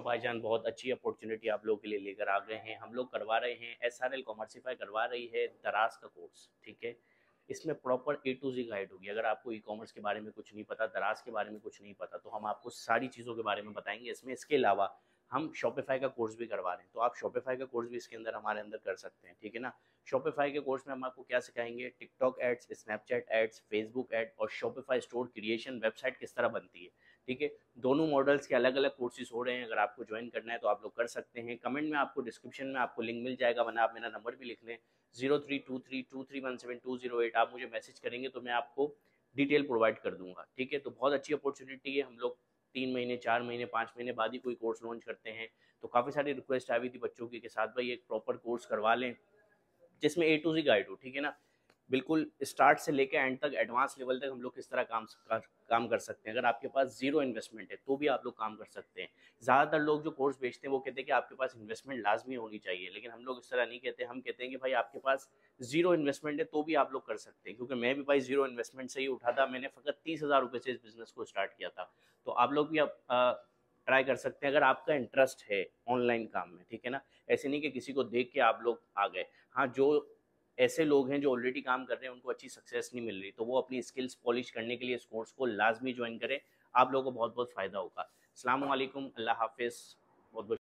तो भाईजान बहुत अच्छी अपॉर्चुनिटी आप लोगों के लिए लेकर आ गए हैं। हम लोग करवा रहे हैं एस आर एल कॉमर्सिफाई करवा रही है दराज का कोर्स ठीक है? इसमें proper A to Z guide होगी। अगर आपको ई कॉमर्स के बारे में कुछ नहीं पता, दराज के बारे में कुछ नहीं पता तो हम आपको सारी चीज़ों के बारे में बताएँगे। इसमें इसके अलावा हम शॉपिफाई का कोर्स भी करवा रहे हैं। तो आप शॉपिफाई का कोर्स भी इसके अंदर हमारे अंदर कर सकते हैं, ठीक है ना? शॉपिफाई के कोर्स में हम आपको क्या सिखाएँगे? TikTok ads Snapchat ads Facebook ad और शॉपिफाई स्टोर क्रिएशन वेबसाइट किस तरह बनती है, ठीक है? दोनों मॉडल्स के अलग अलग कोर्सेज हो रहे हैं, अगर आपको ज्वाइन करना है तो आप लोग कर सकते हैं। कमेंट में आपको डिस्क्रिप्शन में आपको लिंक मिल जाएगा, वरना आप मेरा नंबर भी लिख लें। Zero three two three two three one seven two zero eight आप मुझे मैसेज करेंगे तो मैं आपको डिटेल प्रोवाइड कर दूँगा। ठीक है? तो बहुत अच्छी अपॉर्चुनिटी है। हम लोग तीन महीने, चार महीने, पाँच महीने बाद ही कोई कोर्स लॉन्च करते हैं। तो काफ़ी सारी रिक्वेस्ट आई हुई थी बच्चों की के साथ भाई एक प्रॉपर कोर्स करवा लें, जिसमें ए टू जी गाइड हो, ठीक है ना? बिल्कुल स्टार्ट से लेकर एंड तक एडवांस लेवल तक हम लोग किस तरह काम कर, काम कर सकते हैं। अगर आपके पास ज़ीरो इन्वेस्टमेंट है तो भी आप लोग काम कर सकते हैं। ज़्यादातर लोग जो कोर्स बेचते हैं वो कहते हैं कि आपके पास इन्वेस्टमेंट लाजमी होनी चाहिए लेकिन हम लोग इस तरह नहीं कहते। हम कहते हैं कि भाई आपके पास ज़ीरो इन्वेस्टमेंट है तो भी आप लोग कर सकते हैं क्योंकि मैं भी भाई ज़ीरो इन्वेस्टमेंट से ही उठा था। मैंने फ़कत तीस हज़ार रुपये से इस बिज़नेस को स्टार्ट किया था। तो आप लोग भी अब ट्राई कर सकते हैं अगर आपका इंटरेस्ट है ऑनलाइन काम में ठीक है ना? ऐसे नहीं कि किसी को देख के आप लोग आ गए। हाँ जो ऐसे लोग हैं जो ऑलरेडी काम कर रहे हैं, उनको अच्छी सक्सेस नहीं मिल रही तो वो अपनी स्किल्स पॉलिश करने के लिए इस कोर्स को लाजमी ज्वाइन करें। आप लोगों को बहुत बहुत फ़ायदा होगा। अल्लाम अल्लाह हाफिज़। बहुत बहुत